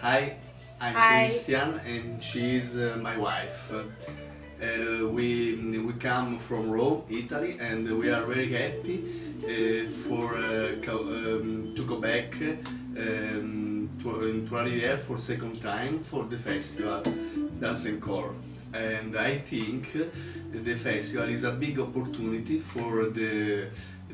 Hi, I'm Hi. Christian and she's uh, my wife. Uh, we, we come from Rome, Italy, and we are very happy uh, for uh, co- um, to go back um, to, in Trois Rivières for second time for the festival DansEncore. And I think the festival is a big opportunity for the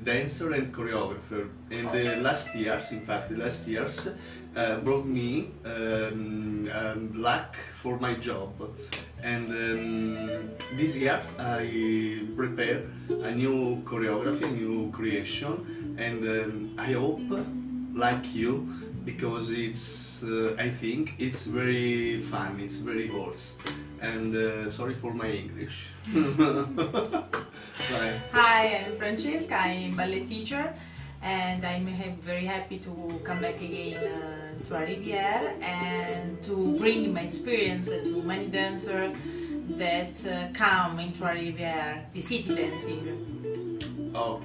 dancer and choreographer. And the last years, in fact, the last years uh, brought me um, um, luck for my job. And um, this year I prepare a new choreography, a new creation, and um, I hope, like you, because it's, uh, I think it's very fun, it's very horse. And uh, sorry for my English. Bye. Hi, I'm Francesca, I'm ballet teacher and I'm very happy to come back again uh, to Rivière and to bring my experience to many dancers that uh, come into Rivière, the city dancing. Ok,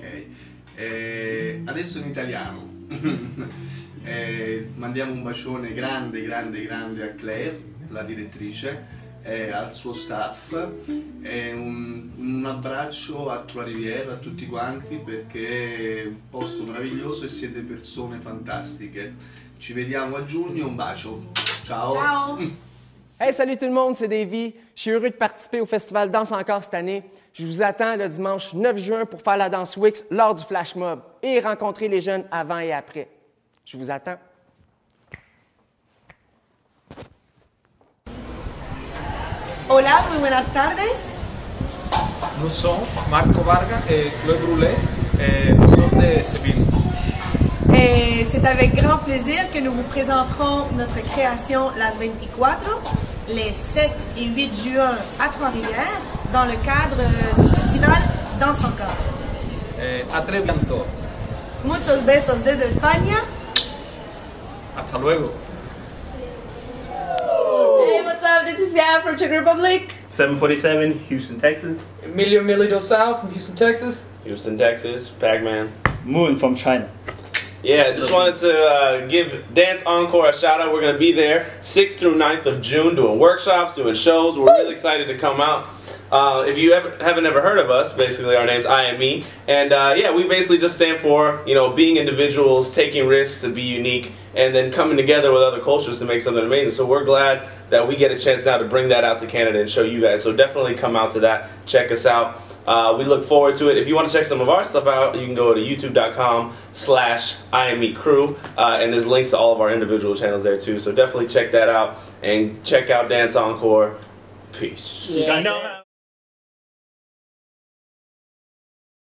Eh, adesso in italiano. Eh, mandiamo un bacione grande, grande, grande a Claire, la direttrice, e al suo staff. Un, un abbraccio a Tua Riviera, a tutti quanti, perché è un posto meraviglioso e siete persone fantastiche. Ci vediamo a giugno, un bacio. Ciao. Ciao! Hey, salut tout le monde, c'est Davy. Je suis heureux de participer au festival Danse encore cette année. Je vous attends le dimanche 9 juin pour faire la danse Wix lors du Flash Mob et rencontrer les jeunes avant et après. Je vous attends. Hola, muy buenas tardes. Nous sommes Marco Varga et Claude Roulet et nous sommes de Séville. Et c'est avec grand plaisir que nous vous présenterons notre création Las 24 les 7 et 8 juin à Trois-Rivières dans le cadre du festival Danse encore. Eh, a très bientôt. Muchos besos desde España. Hasta luego. Hey, what's up? This is Sia from Czech Republic. 747, Houston, Texas. Emilio Emilio Sal from Houston, Texas. Houston, Texas, Pac-Man. Moon from China. Yeah, just wanted to uh, give DansEncore a shout out. We're going to be there 6th through 9th of June doing workshops, doing shows. We're really excited to come out. Uh, if you ever haven't ever heard of us, basically our name's I.aM.mE, and uh, yeah, we basically just stand for you know being individuals, taking risks to be unique, and then coming together with other cultures to make something amazing. So we're glad that we get a chance now to bring that out to Canada and show you guys. So definitely come out to that, check us out. Uh, we look forward to it. If you want to check some of our stuff out, you can go to youtube.com slash IME crew, uh, and there's links to all of our individual channels there too. So definitely check that out and check out DansEncore. Peace. I know how-